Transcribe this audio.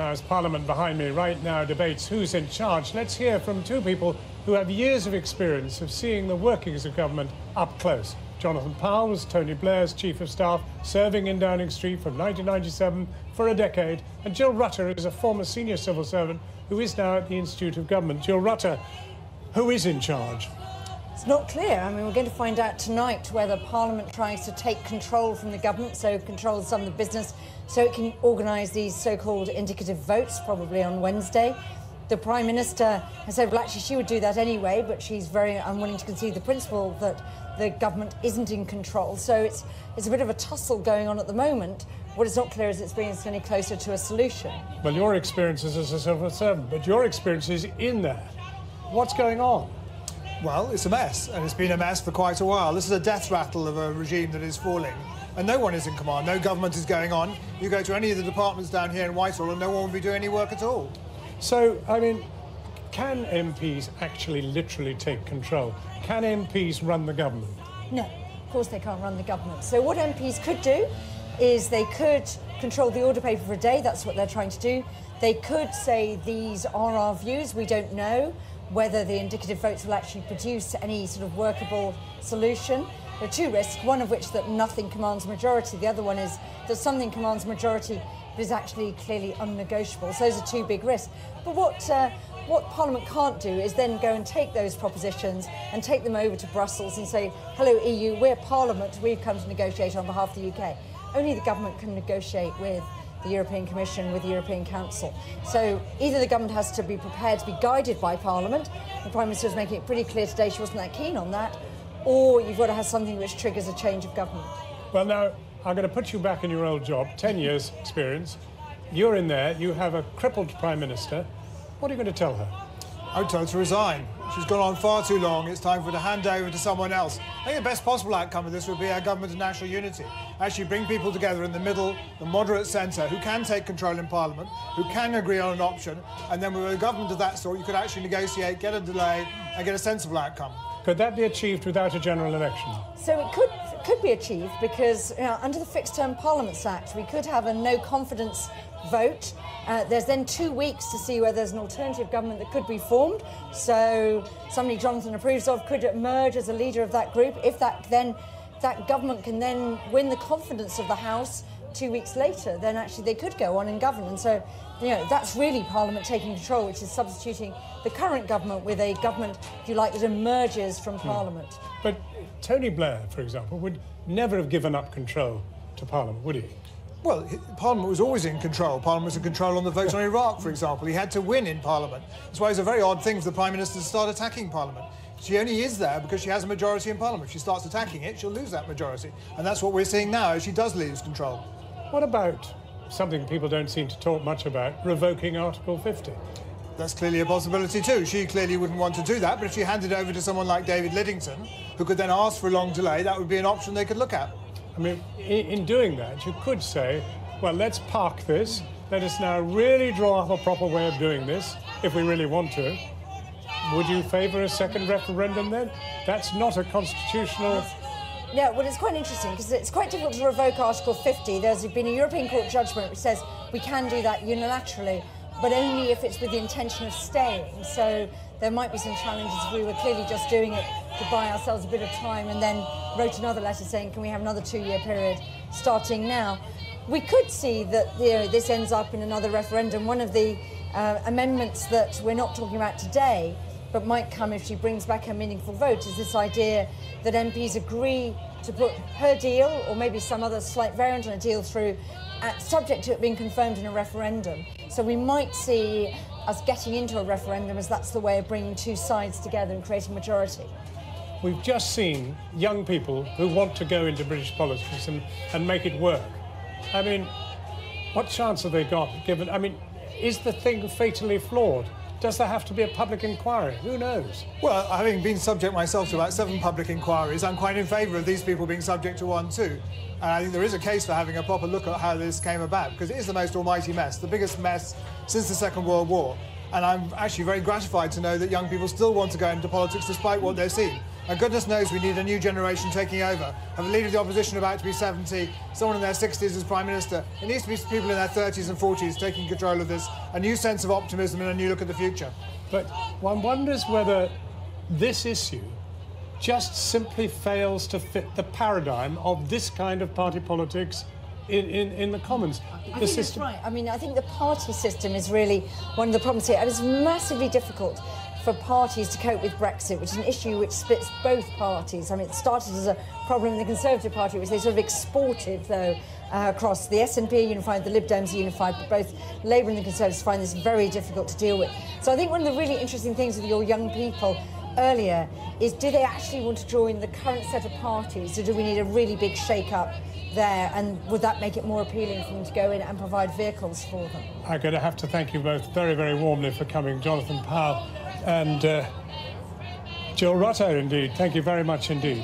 Now, as Parliament behind me right now debates who's in charge, let's hear from two people who have years of experience of seeing the workings of government up close. Jonathan Powell was Tony Blair's Chief of Staff, serving in Downing Street from 1997 for a decade. And Jill Rutter is a former senior civil servant who is now at the Institute of Government. Jill Rutter, who is in charge? It's not clear. I mean, we're going to find out tonight whether Parliament tries to take control from the government, so control some of the business, so it can organise these so-called indicative votes, probably on Wednesday. The Prime Minister has said, well, actually, she would do that anyway, but she's very unwilling to concede the principle that the government isn't in control. So it's, it's a bit of a tussle going on at the moment. What is not clear is it's bringing us any closer to a solution. Well, your experience is as a civil servant, but your experience is in there. What's going on? Well, it's a mess, and it's been a mess for quite a while. This is a death rattle of a regime that is falling, and no one is in command. No government is going on. You go to any of the departments down here in Whitehall, and no one will be doing any work at all. So, I mean, can MPs actually literally take control? Can MPs run the government? No, of course they can't run the government. So what MPs could do is they could control the order paper for a day. That's what they're trying to do. They could say these are our views. We don't know whether the indicative votes will actually produce any sort of workable solution. There are two risks, one of which that nothing commands majority, the other one is that something commands majority but is actually clearly unnegotiable. So those are two big risks. But what, uh, what Parliament can't do is then go and take those propositions and take them over to Brussels and say, hello EU, we're Parliament, we've come to negotiate on behalf of the UK. Only the government can negotiate with the European Commission with the European Council. So either the government has to be prepared to be guided by Parliament, the Prime Minister is making it pretty clear today she wasn't that keen on that, or you've got to have something which triggers a change of government. Well, now, I'm going to put you back in your old job, 10 years experience. You're in there, you have a crippled Prime Minister. What are you going to tell her? I tell her to resign. She's gone on far too long. It's time for her to hand over to someone else. I think the best possible outcome of this would be our government of national unity. Actually bring people together in the middle, the moderate centre, who can take control in Parliament, who can agree on an option, and then with a government of that sort, you could actually negotiate, get a delay, and get a sensible outcome. Could that be achieved without a general election? So it could could be achieved because you know, under the Fixed Term Parliaments Act, we could have a no confidence vote. Uh, there's then two weeks to see whether there's an alternative government that could be formed. So somebody Jonathan approves of could emerge as a leader of that group. If that then that government can then win the confidence of the House two weeks later, then actually they could go on and govern. And so, you know, that's really Parliament taking control, which is substituting the current government with a government, if you like, that emerges from hmm. Parliament. But Tony Blair, for example, would never have given up control to Parliament, would he? Well, Parliament was always in control. Parliament was in control on the vote on Iraq, for example. He had to win in Parliament. That's why it's a very odd thing for the Prime Minister to start attacking Parliament. She only is there because she has a majority in Parliament. If she starts attacking it, she'll lose that majority. And that's what we're seeing now as she does lose control. What about something people don't seem to talk much about, revoking Article 50? That's clearly a possibility too. She clearly wouldn't want to do that, but if she handed over to someone like David Lidington, who could then ask for a long delay, that would be an option they could look at. I mean, in doing that, you could say, well, let's park this. Let us now really draw up a proper way of doing this, if we really want to. Would you favour a second referendum then? That's not a constitutional. Yeah, well, it's quite interesting because it's quite difficult to revoke Article 50. There's been a European Court judgment which says we can do that unilaterally, but only if it's with the intention of staying. So there might be some challenges if we were clearly just doing it to buy ourselves a bit of time and then wrote another letter saying, can we have another two-year period starting now? We could see that you know, this ends up in another referendum. One of the uh, amendments that we're not talking about today, but might come if she brings back a meaningful vote, is this idea that MPs agree to put her deal, or maybe some other slight variant on a deal through, uh, subject to it being confirmed in a referendum. So we might see us getting into a referendum as that's the way of bringing two sides together and creating majority. We've just seen young people who want to go into British politics and, and make it work. I mean, what chance have they got given? I mean, is the thing fatally flawed? Does there have to be a public inquiry? Who knows? Well, having been subject myself to about seven public inquiries, I'm quite in favour of these people being subject to one too. And I think there is a case for having a proper look at how this came about, because it is the most almighty mess, the biggest mess since the Second World War. And I'm actually very gratified to know that young people still want to go into politics despite what they've seen. And goodness knows we need a new generation taking over. Have a leader of the opposition about to be 70, someone in their 60s as Prime Minister. It needs to be people in their 30s and 40s taking control of this, a new sense of optimism and a new look at the future. But one wonders whether this issue just simply fails to fit the paradigm of this kind of party politics in, in, in the Commons. I think that's right. I mean, I think the party system is really one of the problems here, and it's massively difficult for parties to cope with Brexit, which is an issue which splits both parties. I mean, it started as a problem in the Conservative Party, which they sort of exported, though, uh, across the SNP unified, the Lib Dems unified, but both Labour and the Conservatives find this very difficult to deal with. So I think one of the really interesting things with your young people earlier is do they actually want to join the current set of parties, or do we need a really big shake-up there, and would that make it more appealing for them to go in and provide vehicles for them? I'm going to have to thank you both very, very warmly for coming, Jonathan Powell and uh, Jill Rutter, indeed. Thank you very much indeed.